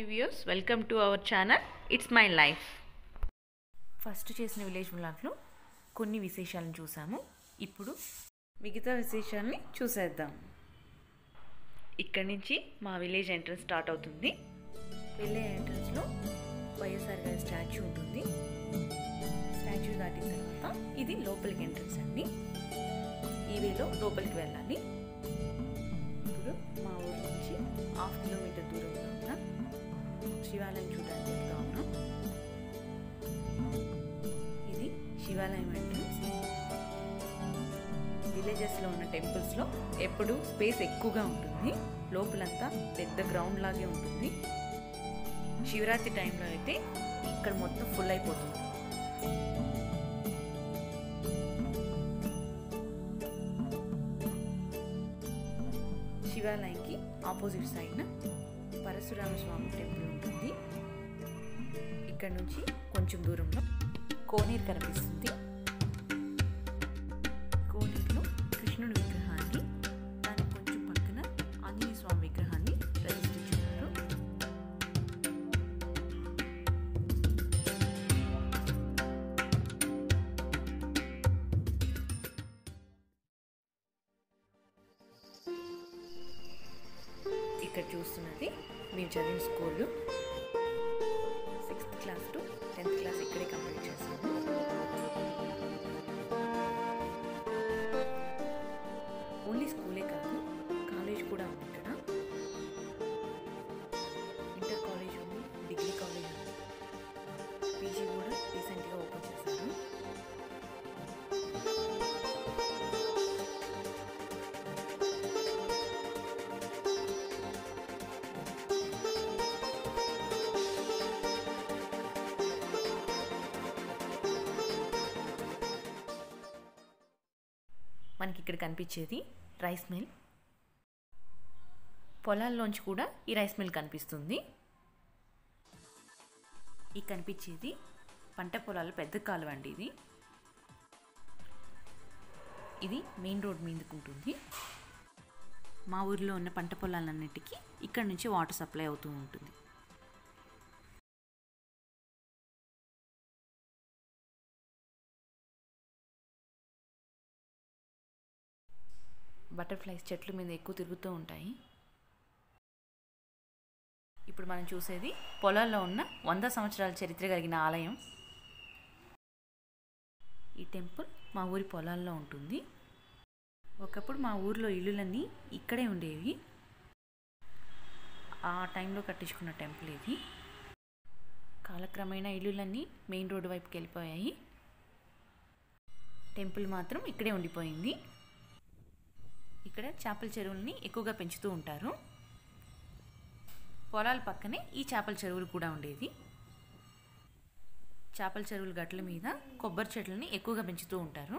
Hi views welcome to our channel it's my life first చేసిన village వ్లాగ్లో కొన్ని విశేషాలను చూసాము. ఇప్పుడు మిగతా విశేషాలని చూసేద్దాం. ఇక్కడి నుంచి మా విలేజ్ ఎంట్రన్స్ స్టార్ట్ అవుతుంది. వెళ్ళే ఎంట్రన్స్లో వైఎస్ఆర్ గారి స్టాచ్యూ ఉంటుంది. స్టాచ్యూ దాటిన తర్వాత ఇది లోపలికి ఎంట్రన్స్ అండి. ఈ వేలో లోపలికి వెళ్ళాలి. ఇప్పుడు మా ఊరి నుంచి హాఫ్ కిలోమీటర్ శివాలయం చూడడానికి వెళ్తా ఉన్నాం ఇది శివాలయం ఎంట్రన్స్ విలేజెస్లో ఉన్న టెంపుల్స్లో ఎప్పుడు స్పేస్ ఎక్కువగా ఉంటుంది. లోపలంతా పెద్ద గ్రౌండ్ లాగే ఉంటుంది. శివరాత్రి టైంలో అయితే ఇక్కడ మొత్తం ఫుల్ అయిపోతుంది. శివాలయంకి ఆపోజిట్ సైడ్న పరశురామ స్వామి టెంపుల్ ఉంటుంది. ఇక్కడ నుంచి కొంచెం దూరంలో కోనేరు కనిపిస్తుంది. ఇక్కడ చూస్తున్నది. మేము చదివిన school. Sixth class to tenth class ఇక్కడే కంప్లీట్ చేసాము ఓన్లీ స్కూలే కాదు కాలేజ్ కూడా ఉంది ఇక్కడ. ఇంటర్ కాలేజ్ ఉంది డిగ్రీ కాలేజ్ ఉంది. పీజీ కూడా రీసెంట్గా మనకి ఇక్కడ కనిపించేది రైస్ మిల్. పొలాల్లోంచి కూడా ఈ రైస్ మిల్ కనిపిస్తుంది. ఈ కనిపించేది పంట పొలాల పెద్ద కాలువ అండి ఇది. ఇది మెయిన్ రోడ్ మీదకు ఉంటుంది మా ఊరిలో ఉన్న పంట పొలాలన్నిటికీ ఇక్కడ నుంచి వాటర్ సప్లై అవుతూ ఉంటుంది. బటర్ఫ్లైస్ చెట్ల మీద ఎక్కువ తిరుగుతూ ఉంటాయి. ఇప్పుడు మనం చూసేది పొలాల్లో ఉన్న వంద సంవత్సరాల చరిత్ర కలిగిన ఆలయం. ఈ టెంపుల్ మా ఊరి పొలాల్లో ఉంటుంది. ఒకప్పుడు మా ఊర్లో ఇల్లులన్నీ ఇక్కడే ఉండేవి. ఆ టైంలో కట్టించుకున్న టెంపుల్ ఇది. కాలక్రమేణా ఇల్లులన్నీ మెయిన్ రోడ్డు వైపుకి వెళ్ళిపోయాయి. టెంపుల్ మాత్రం ఇక్కడే ఉండిపోయింది. ఇక్కడ చేపల చెరువుల్ని ఎక్కువగా పెంచుతూ ఉంటారు. పొలాల పక్కనే ఈ చేపల చెరువులు కూడా ఉండేది చేపల చెరువుల గట్ల మీద కొబ్బరి చెట్లని ఎక్కువగా పెంచుతూ ఉంటారు.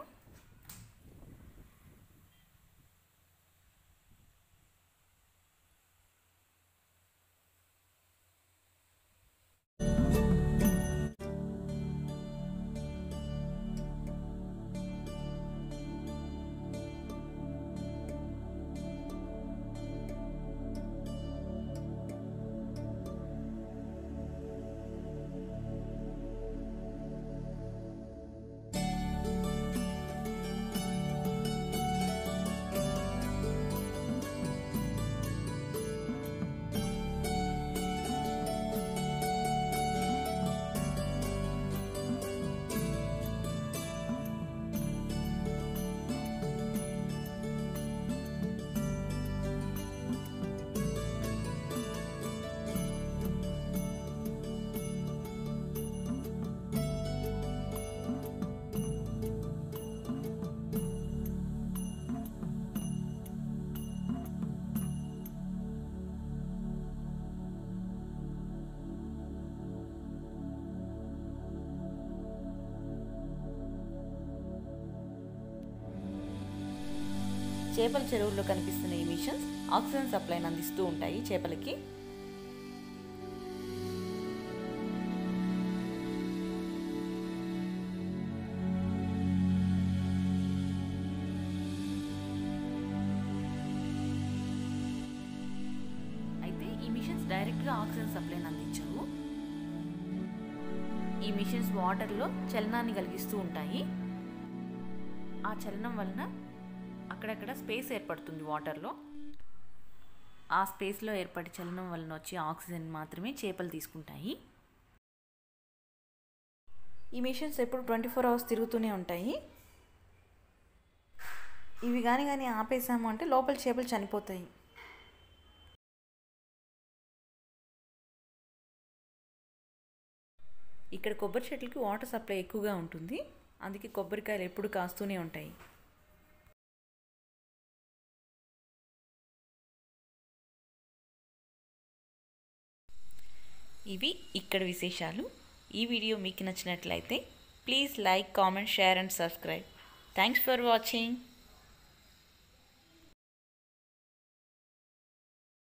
చేపల చెరువుల్లో కనిపిస్తున్న ఈ మిషన్స్ ఆక్సిజన్ సప్లైని అందిస్తూ ఉంటాయి చేపలకి. అయితే ఈ మిషన్స్ డైరెక్ట్గా ఆక్సిజన్ సప్లైని అందించవు. ఈ మిషన్స్ వాటర్లో చలనాన్ని కలిగిస్తూ ఉంటాయి. ఆ చలనం వలన అక్కడక్కడ స్పేస్ ఏర్పడుతుంది వాటర్లో. ఆ స్పేస్లో ఏర్పడి చలనం వలన వచ్చే ఆక్సిజన్ మాత్రమే చేపలు తీసుకుంటాయి. ఈ మిషన్స్ ఎప్పుడు ట్వంటీ ఫోర్ అవర్స్ తిరుగుతూనే ఉంటాయి. ఇవి కానీ కానీ ఆపేసాము అంటే లోపల చేపలు చనిపోతాయి. ఇక్కడ కొబ్బరి చెట్లకి వాటర్ సప్లై ఎక్కువగా ఉంటుంది. అందుకే కొబ్బరికాయలు ఎప్పుడు కాస్తూనే ఉంటాయి. ఇవి ఇక్కడ విశేషాలు. ఈ వీడియో మీకు నచ్చినట్లయితే please like comment share and subscribe. Thanks for watching.